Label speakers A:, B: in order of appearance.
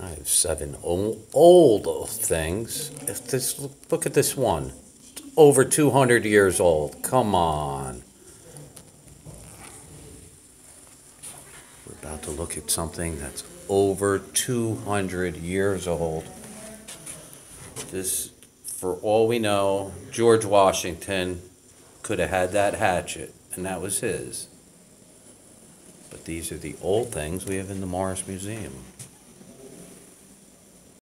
A: I have seven old, old things. If this, look at this one. Over 200 years old. Come on. We're about to look at something that's over 200 years old. This, for all we know, George Washington could have had that hatchet, and that was his. But these are the old things we have in the Morris Museum.